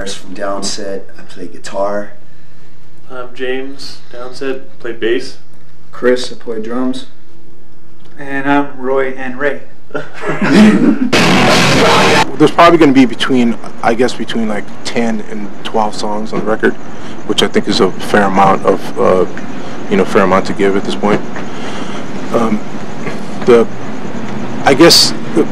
Harris from Downset. I play guitar. I'm James Downset, play bass. Chris, I play drums. And I'm Roy and Ray. There's probably going to be between, I guess, between like 10 and 12 songs on the record, which I think is a fair amount of, uh, you know, fair amount to give at this point. Um, the, I guess, the,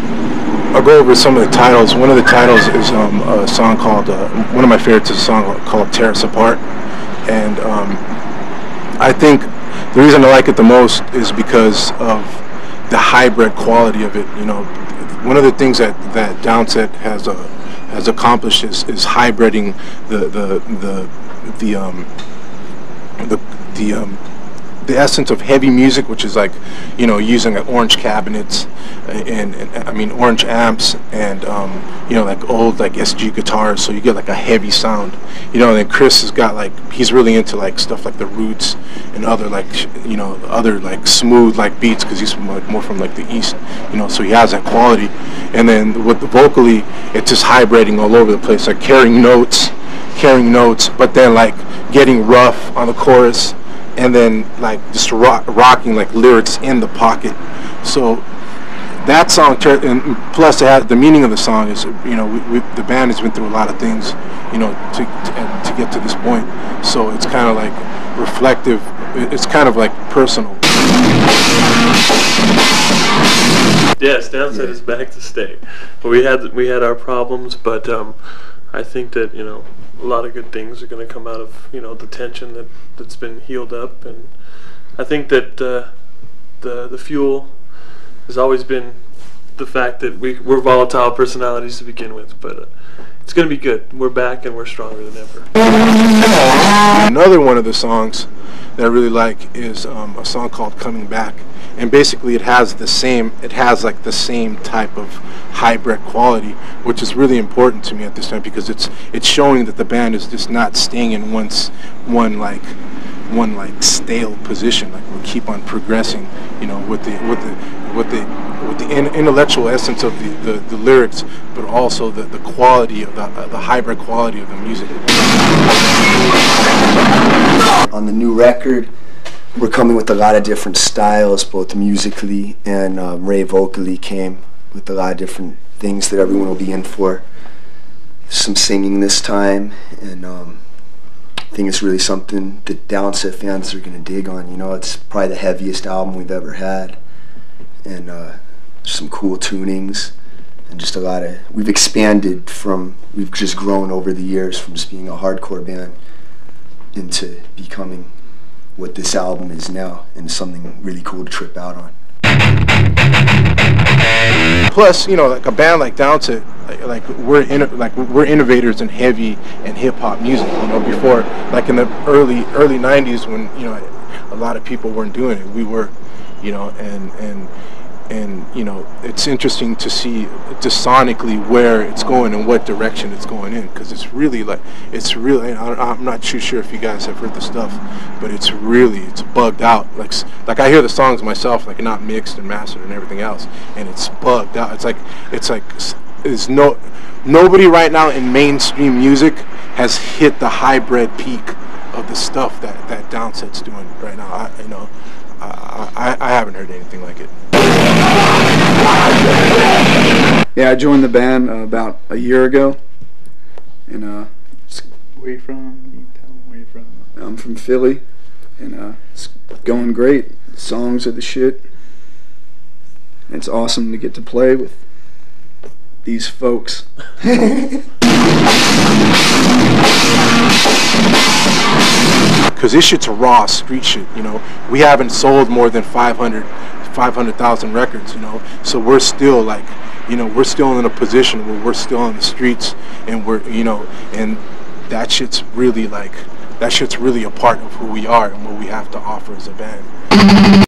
I'll go over some of the titles. One of the titles is um, a song called, uh, one of my favorites is a song called Tear Us Apart. And um, I think the reason I like it the most is because of the hybrid quality of it. You know, one of the things that that Downset has uh, has accomplished is, is hybriding the the the the um the the um the essence of heavy music, which is like, you know, using orange cabinets and, and I mean orange amps and um, you know like old like SG guitars, so you get like a heavy sound. You know, and then Chris has got like he's really into like stuff like the roots and other like you know other like smooth like beats because he's from, like more from like the east. You know, so he has that quality. And then with the vocally, it's just hybriding all over the place, like carrying notes, carrying notes, but then like getting rough on the chorus and then like just rock, rocking like lyrics in the pocket. So that song, and plus the meaning of the song is, you know, we, we, the band has been through a lot of things, you know, to, to, to get to this point. So it's kind of like reflective. It's kind of like personal. Yes, Downset yeah. is back to stay. We had we had our problems, but um, I think that you know a lot of good things are going to come out of you know the tension that that's been healed up, and I think that uh, the the fuel has always been the fact that we we're volatile personalities to begin with, but. Uh, it's going to be good. We're back and we're stronger than ever. Another one of the songs that I really like is um, a song called "Coming Back," and basically it has the same. It has like the same type of hybrid quality, which is really important to me at this time because it's it's showing that the band is just not staying in one one like one like stale position. Like we'll keep on progressing, you know, with the with the with the with the in, intellectual essence of the, the, the, lyrics, but also the, the quality of the uh, the hybrid quality of the music. On the new record, we're coming with a lot of different styles, both musically and uh, Ray vocally came with a lot of different things that everyone will be in for. Some singing this time, and um, I think it's really something that Downset fans are going to dig on. You know, it's probably the heaviest album we've ever had, and uh, some cool tunings, and just a lot of. We've expanded from. We've just grown over the years from just being a hardcore band into becoming what this album is now, and something really cool to trip out on. Plus, you know, like a band like Downset, like, like we're in, like we're innovators in heavy and hip hop music. You know, before like in the early early '90s when you know a lot of people weren't doing it, we were, you know, and and and you know it's interesting to see just sonically where it's going and what direction it's going in because it's really like it's really I'm not too sure if you guys have heard the stuff but it's really it's bugged out. Like like I hear the songs myself like not mixed and mastered and everything else and it's bugged out. It's like it's like is no nobody right now in mainstream music has hit the hybrid peak of the stuff that that Downset's doing right now. I, you know I, I, I haven't heard anything like it. Yeah, I joined the band uh, about a year ago, and uh, where you from? tell them where you from. I'm from Philly, and uh, it's going great. The songs are the shit. it's awesome to get to play with these folks. because this shit's a raw street shit. You know, we haven't sold more than 500, 500,000 records. You know, so we're still like, you know, we're still in a position where we're still on the streets, and we're, you know, and that shit's really like, that shit's really a part of who we are and what we have to offer as a band.